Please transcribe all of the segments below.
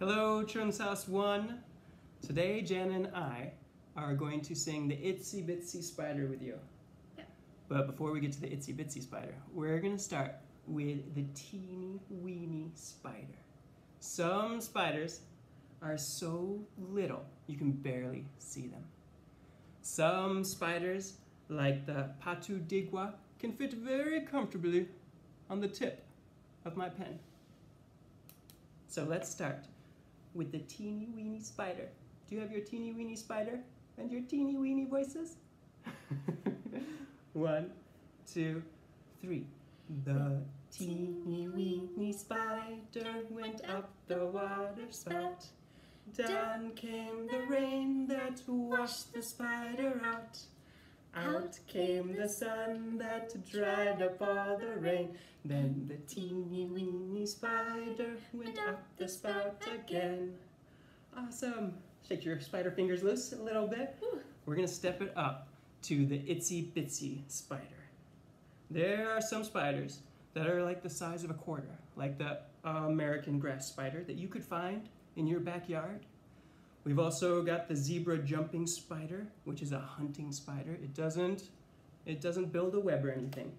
Hello, House 1. Today, Jana and I are going to sing the Itsy Bitsy Spider with you. Yeah. But before we get to the Itsy Bitsy Spider, we're going to start with the teeny weeny spider. Some spiders are so little you can barely see them. Some spiders, like the Patu digua, can fit very comfortably on the tip of my pen. So let's start with the teeny weeny spider. Do you have your teeny weeny spider and your teeny weeny voices? One, two, three. The teeny weeny spider went up the water spout. Down came the rain that washed the spider out. Out came the sun that dried up all the rain. Then the teeny weeny spider went up the spout again. Awesome. Shake your spider fingers loose a little bit. We're gonna step it up to the itsy bitsy spider. There are some spiders that are like the size of a quarter, like the American grass spider that you could find in your backyard. We've also got the zebra jumping spider, which is a hunting spider. It doesn't, it doesn't build a web or anything.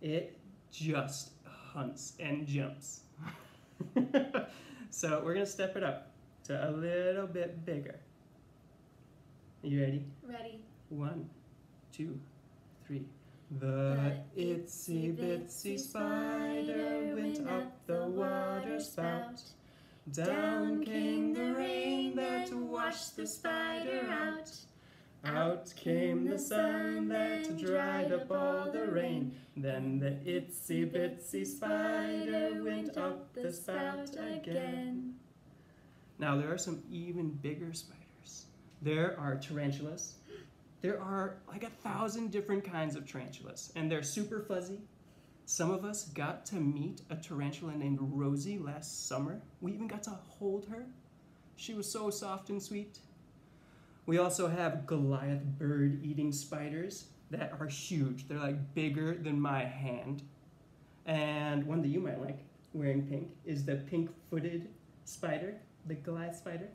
It just hunts and jumps. so we're gonna step it up to a little bit bigger. Are you ready? Ready. One, two, three. The itsy bitsy spider went up the water spout. Down came the rain that washed the spider out. Out came the sun that dried up all the rain. Then the itsy bitsy spider went up the spout again. Now there are some even bigger spiders. There are tarantulas. There are like a thousand different kinds of tarantulas, and they're super fuzzy. Some of us got to meet a tarantula named Rosie last summer. We even got to hold her. She was so soft and sweet. We also have Goliath bird eating spiders that are huge. They're like bigger than my hand. And one that you might like, wearing pink, is the pink footed spider, the Goliath spider.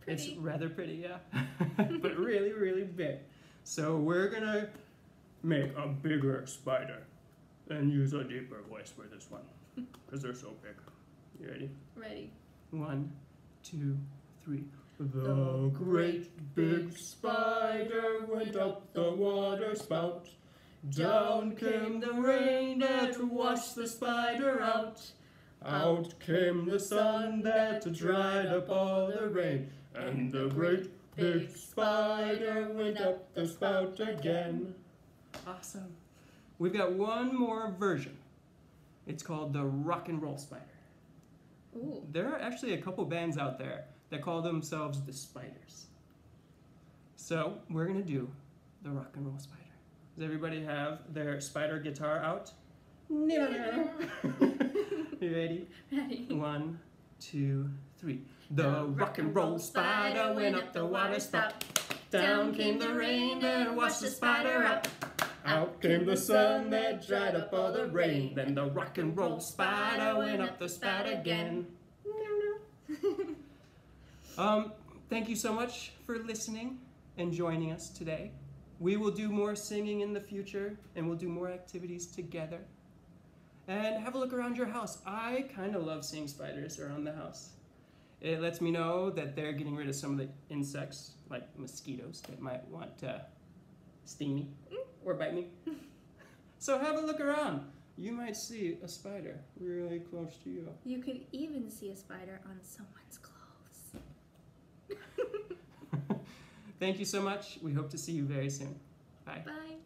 Pretty. It's rather pretty, yeah. but really, really big. So we're gonna make a bigger spider and use a deeper voice for this one because they're so big. You ready? Ready. One, two, three. The great big spider went up the water spout. Down came the rain that washed the spider out. Out came the sun that dried up all the rain. And the great big spider went up the spout again. Awesome. We've got one more version. It's called the rock and roll spider. Ooh. There are actually a couple bands out there that call themselves the Spiders. So we're gonna do the rock and roll spider. Does everybody have their spider guitar out? No. you ready? Ready. One, two, three. The rock and roll spider went up the water spout. Down came the rain and washed the spider out. Out came the sun that dried up all the rain. Then the rock and roll spider went up the spout again. Um, thank you so much for listening and joining us today. We will do more singing in the future and we'll do more activities together. And have a look around your house. I kind of love seeing spiders around the house. It lets me know that they're getting rid of some of the insects, like mosquitoes, that might want to sting me or bite me. so have a look around. You might see a spider really close to you. You could even see a spider on someone's clothes. Thank you so much. We hope to see you very soon. Bye. Bye.